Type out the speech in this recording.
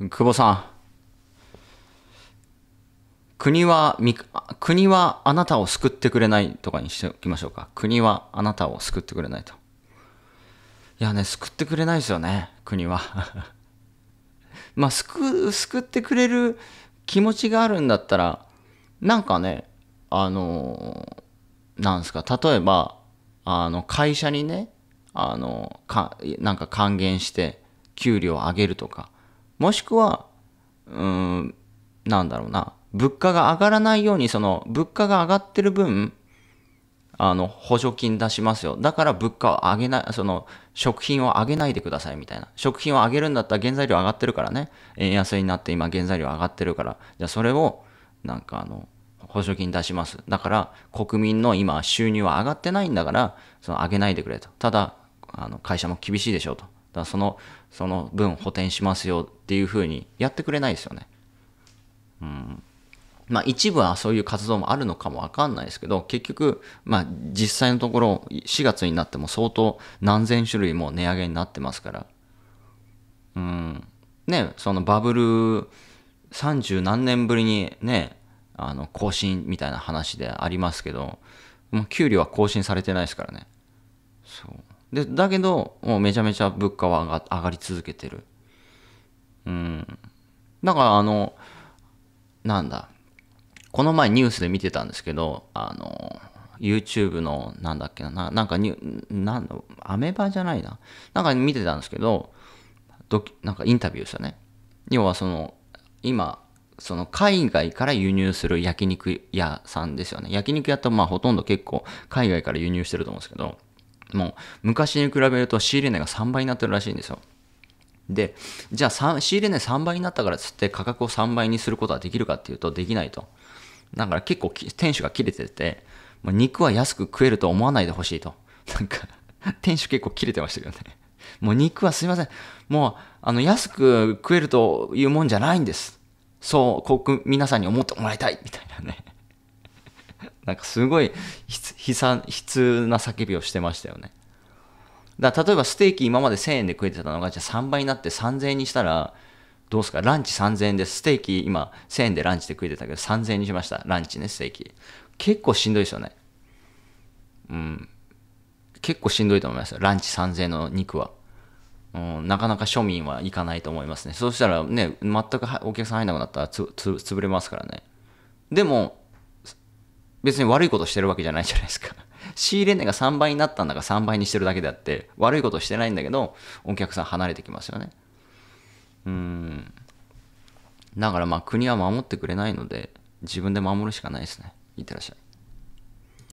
久保さん。国は、国はあなたを救ってくれないとかにしておきましょうか。国はあなたを救ってくれないと。いやね、救ってくれないですよね、国は。まあ、救、救ってくれる気持ちがあるんだったら、なんかね、あのなんですか、例えば、あの、会社にね、あの、か、なんか還元して、給料を上げるとか、もしくは、うーん、なんだろうな、物価が上がらないように、その、物価が上がってる分、あの、補助金出しますよ。だから物価を上げない、その、食品を上げないでくださいみたいな。食品を上げるんだったら原材料上がってるからね。円安になって今原材料上がってるから。じゃあそれを、なんかあの、補助金出します。だから、国民の今収入は上がってないんだから、その上げないでくれと。ただ、あの、会社も厳しいでしょうと。だその、その分補填しますよっていうふうにやってくれないですよね。うんまあ一部はそういう活動もあるのかもわかんないですけど、結局、まあ実際のところ4月になっても相当何千種類も値上げになってますから。うん。ね、そのバブル30何年ぶりにね、あの更新みたいな話でありますけど、もう給料は更新されてないですからね。そう。で、だけど、もうめちゃめちゃ物価は上が上がり続けてる。うん。だからあの、なんだ。この前ニュースで見てたんですけど、あの、YouTube の、なんだっけな、なんかニュ、なんだ、アメバじゃないな。なんか見てたんですけど、ドキなんかインタビューですよね。要はその、今、その海外から輸入する焼肉屋さんですよね。焼肉屋ってまあほとんど結構海外から輸入してると思うんですけど、もう昔に比べると仕入れ値が3倍になってるらしいんですよ。で、じゃあ仕入れ値3倍になったからっつって価格を3倍にすることはできるかっていうとできないと。だから結構店主が切れてて、もう肉は安く食えると思わないでほしいと。なんか、店主結構切れてましたけどね。もう肉はすいません。もう、あの、安く食えるというもんじゃないんです。そう、皆さんに思ってもらいたいみたいなね。なんかすごい悲悲惨、悲痛な叫びをしてましたよね。だ例えばステーキ今まで1000円で食えてたのが、じゃあ3倍になって3000円にしたら、どうすか？ランチ3000円です。ステーキ今1000円でランチで食えてたけど3000円にしました。ランチね、ステーキ。結構しんどいですよね。うん。結構しんどいと思います。ランチ3000円の肉は。うん、なかなか庶民は行かないと思いますね。そうしたらね、全くお客さん入らなくなったらつつ潰れますからね。でも、別に悪いことしてるわけじゃないじゃないですか。仕入れ値が3倍になったんだから3倍にしてるだけであって、悪いことしてないんだけど、お客さん離れてきますよね。うん。だからまあ国は守ってくれないので、自分で守るしかないですね。いってらっしゃい。